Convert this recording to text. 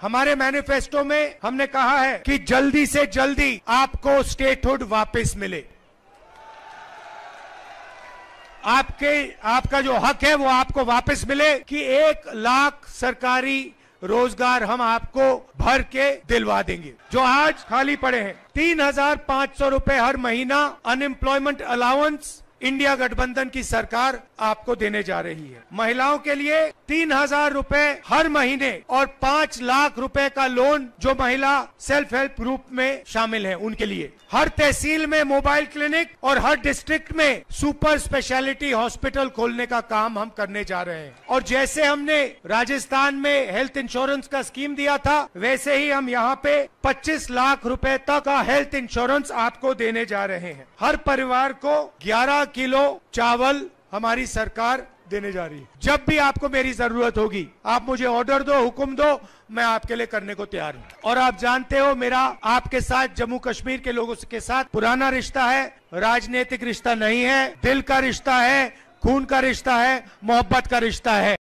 हमारे मैनिफेस्टो में हमने कहा है कि जल्दी से जल्दी आपको स्टेटहुड वापस मिले। आपके, आपका जो हक है वो आपको वापस मिले कि एक लाख सरकारी रोज़गार हम आपको भर के दिलवा देंगे। जो आज खाली पड़े हैं, तीन हज़ार पाँच सौ रूपए हर महीना अनएम्प्लॉयमेंट अलाउंस इंडिया गठबंधन की सरकार आपको देने जा रही है। महिलाओं के लिए तीन हज़ार रूपए हर महीने और पाँच लाख रुपए का लोन जो महिला सेल्फ हेल्प ग्रुप में शामिल है, उनके लिए। हर तहसील में मोबाइल क्लिनिक और हर डिस्ट्रिक्ट में सुपर स्पेशलिटी हॉस्पिटल खोलने का काम हम करने जा रहे हैं। और जैसे हमने राजस्थान में हेल्थ इंश्योरेंस का स्कीम दिया था, वैसे ही हम यहाँ पे 25 लाख रुपए तक का हेल्थ इंश्योरेंस आपको देने जा रहे हैं। हर परिवार को 11 किलो चावल हमारी सरकार देने जा रही है। जब भी आपको मेरी ज़रूरत होगी, आप मुझे ऑर्डर दो, हुक्म दो, मैं आपके लिए करने को तैयार हूँ। और आप जानते हो, मेरा, आपके साथ, जम्मू कश्मीर के लोगों के साथ पुराना रिश्ता है, राजनीतिक रिश्ता नहीं है, दिल का रिश्ता है, खून का रिश्ता है, मोहब्बत का रिश्ता है।